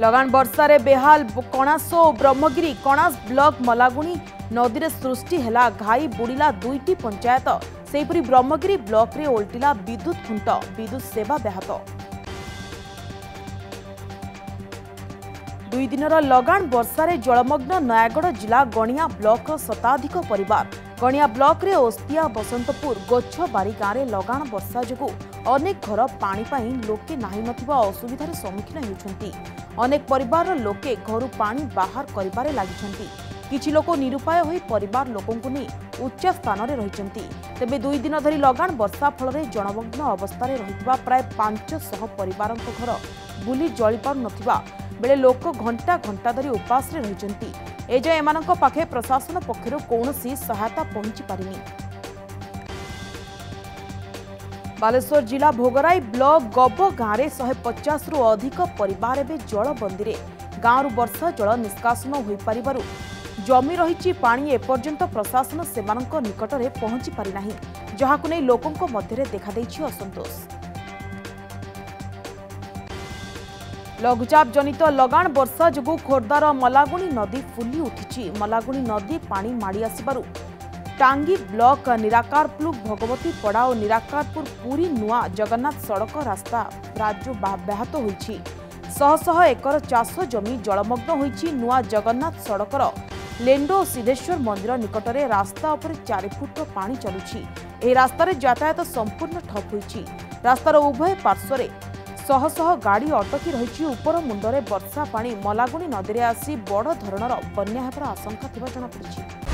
ଲଗାଣ ବର୍ଷାରେ ବେହାଲ କଣାସ ଓ ବ୍ରହ୍ମଗିରି କଣାସ ବ୍ଲକ ମଲାଗୁଣି ନଦୀରେ ସୃଷ୍ଟି ହେଲା ଘାଇ ବୁଡ଼ିଲା ଦୁଇଟି ପଞ୍ଚାୟତ ସେହିପରି ବ୍ରହ୍ମଗିରି ବ୍ଲକରେ ଓଲଟିଲା ବିଦ୍ୟୁତ୍ ଖୁଣ୍ଟ ବିଦ୍ୟୁତ୍ ସେବା ବ୍ୟାହତ ଦୁଇ ଦିନର ଲଗାଣ ବର୍ଷାରେ ଜଳମଗ୍ନ ନୟାଗଡ଼ ଜିଲ୍ଲା ଗଣିଆ ବ୍ଲକର ଶତାଧିକ ପରିବାର ଗଣିଆ ବ୍ଲକରେ ଓସ୍ତିଆ ବସନ୍ତପୁର ଗୋଛବାରି ଗାଁରେ ଲଗାଣ ବର୍ଷା ଯୋଗୁଁ ଅନେକ ଘର ପାଣି ପାଇଁ ଲୋକେ ନାହିଁ ନଥିବା ଅସୁବିଧାର ସମ୍ମୁଖୀନ ହେଉଛନ୍ତି ଅନେକ ପରିବାରର ଲୋକେ ଘରୁ ପାଣି ବାହାର କରିବାରେ ଲାଗିଛନ୍ତି କିଛି ଲୋକ ନିରୁପାୟ ହୋଇ ପରିବାର ଲୋକଙ୍କୁ ନେଇ ଉଚ୍ଚ ସ୍ଥାନରେ ରହିଛନ୍ତି ତେବେ ଦୁଇ ଦିନ ଧରି ଲଗାଣ ବର୍ଷା ଫଳରେ ଜଳମଗ୍ନ ଅବସ୍ଥାରେ ରହିଥିବା ପ୍ରାୟ ପାଞ୍ଚଶହ ପରିବାରଙ୍କ ଘର ବୁଲି ଜଳିପାରୁନଥିବା ବେଳେ ଲୋକ ଘଣ୍ଟା ଘଣ୍ଟା ଧରି ଉପାସରେ ରହିଛନ୍ତି ଏଯାଏଁ ଏମାନଙ୍କ ପାଖେ ପ୍ରଶାସନ ପକ୍ଷରୁ କୌଣସି ସହାୟତା ପହଞ୍ଚି ପାରିନି ବାଲେଶ୍ୱର ଜିଲ୍ଲା ଭୋଗରାଇ ବ୍ଲକ ଗବ ଗାଁରେ ଶହେ ପଚାଶରୁ ଅଧିକ ପରିବାର ଏବେ ଜଳବନ୍ଦୀରେ ଗାଁରୁ ବର୍ଷା ଜଳ ନିଷ୍କାସନ ହୋଇପାରିବାରୁ জমি রয়েছে পাঁচ এপর্যন্ত প্রশাসন সে নিকটরে পৌঁছি পারি না যা লোক মধ্যে দেখাদেছে অসন্তোষ লঘুচাপ জনিত লগাণ বর্ষা যোগুঁ খোর্ধার মলাগুণি নদী ফুলি উঠিছে মলাগুণি নদী পানি মাড়ি আসবার টাঙ্গি ব্লক নিরাকারপুর ভগবতী পড়া ও নিরাকারপুর পুরী নূয়া জগন্নাথ সড়ক রাস্তা রাজ্য ব্যাহত হয়েছে শহ শহ একর চাষ জমি জলমগ্ন হয়েছে নূয়া জগন্নাথ সড়কর ଲେଣ୍ଡୋ ସିଦ୍ଧେଶ୍ୱର ମନ୍ଦିର ନିକଟରେ ରାସ୍ତା ଉପରେ ଚାରି ଫୁଟର ପାଣି ଚାଲୁଛି ଏହି ରାସ୍ତାରେ ଯାତାୟତ ସମ୍ପୂର୍ଣ୍ଣ ଠପ୍ ହୋଇଛି ରାସ୍ତାର ଉଭୟ ପାର୍ଶ୍ୱରେ ଶହ ଶହ ଗାଡ଼ି ଅଟକି ରହିଛି ଉପର ମୁଣ୍ଡରେ ବର୍ଷା ପାଣି ମଲାଗୁଣି ନଦୀରେ ଆସି ବଡ଼ ଧରଣର ବନ୍ୟା ହେବାର ଆଶଙ୍କା ଥିବା ଜଣାପଡ଼ିଛି